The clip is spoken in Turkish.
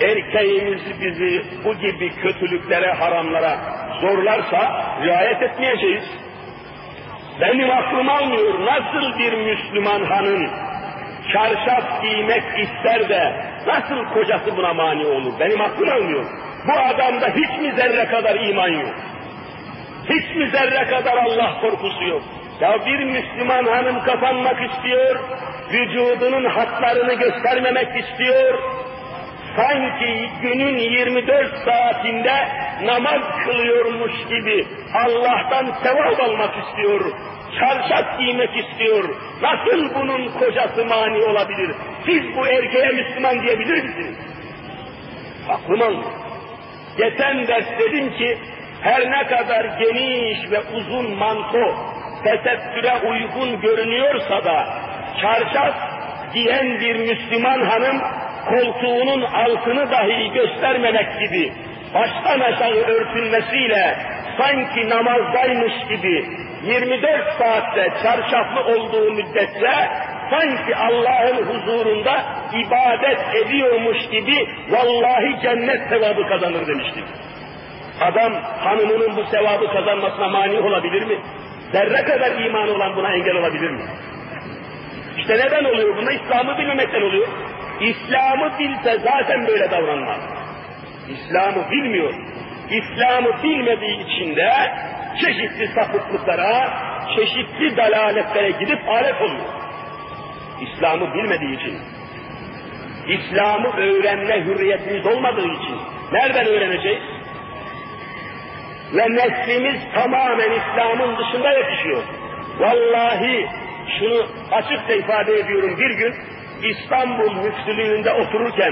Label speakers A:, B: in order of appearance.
A: erkeğimiz bizi bu gibi kötülüklere, haramlara zorlarsa riayet etmeyeceğiz. Benim aklım almıyor nasıl bir Müslüman hanım çarşaf giymek ister de nasıl kocası buna mani olur? Benim aklım almıyor. Bu adamda hiç mi zerre kadar iman yok? Hiç mi zerre kadar Allah korkusu yok? Ya bir Müslüman hanım kapanmak istiyor, vücudunun hatlarını göstermemek istiyor, sanki günün 24 saatinde namaz kılıyormuş gibi Allah'tan sevap almak istiyor, çarşaf giymek istiyor. Nasıl bunun kocası mani olabilir? Siz bu erkeğe Müslüman diyebilir misiniz? Aklım almıyor. Geçen ders dedim ki, her ne kadar geniş ve uzun manto tesettüre uygun görünüyorsa da çarşaf giyen bir Müslüman hanım koltuğunun altını dahi göstermemek gibi baştan aşağı örtülmesiyle sanki namazdaymış gibi 24 saatte çarşaflı olduğu müddetçe sanki Allah'ın huzurunda ibadet ediyormuş gibi vallahi cennet sevabı kazanır demiştik. Adam hanımının bu sevabı kazanmasına mani olabilir mi? Zerre kadar imanı olan buna engel olabilir mi? İşte neden oluyor buna? İslam'ı bilmemekten oluyor. İslam'ı bilse zaten böyle davranmaz. İslam'ı bilmiyor. İslam'ı bilmediği için de çeşitli sapıklıklara, çeşitli dalaletlere gidip alet oluyor. İslam'ı bilmediği için. İslam'ı öğrenme hürriyetimiz olmadığı için. Nereden öğreneceğiz? Ve neslimiz tamamen İslam'ın dışında yetişiyor. Vallahi şunu açıkça ifade ediyorum bir gün İstanbul müftülüğünde otururken